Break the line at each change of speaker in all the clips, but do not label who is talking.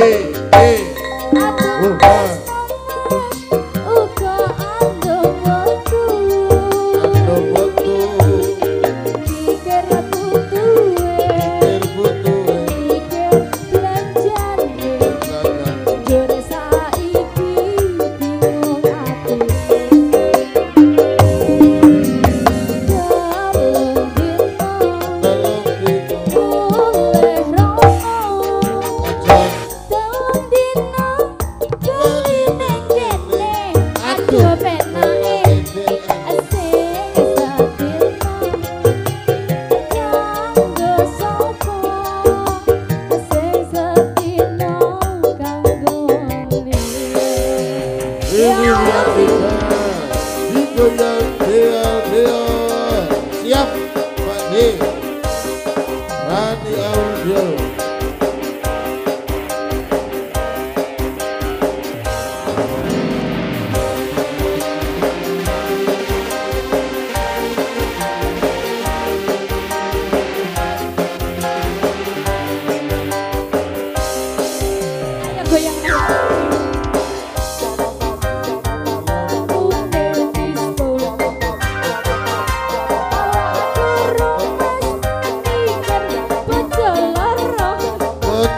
해 Andy Angel.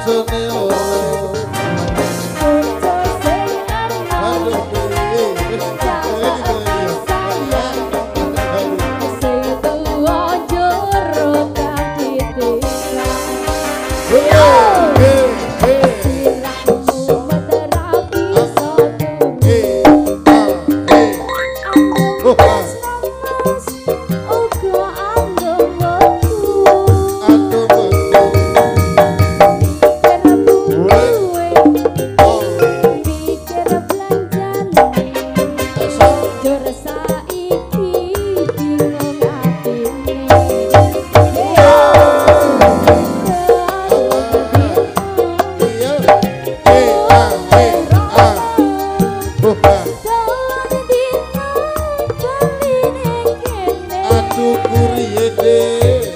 So. subur yede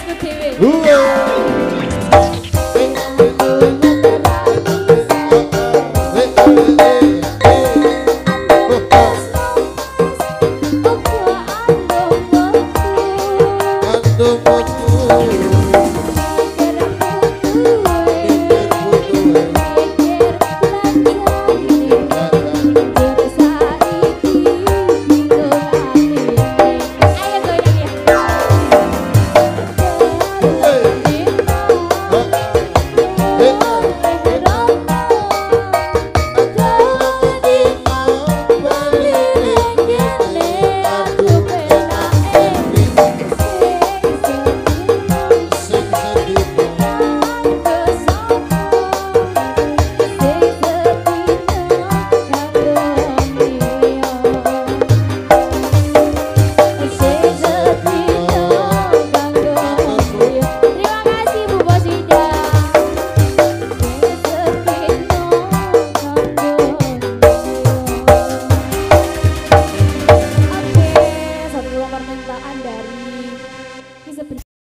Música TV.
Uou!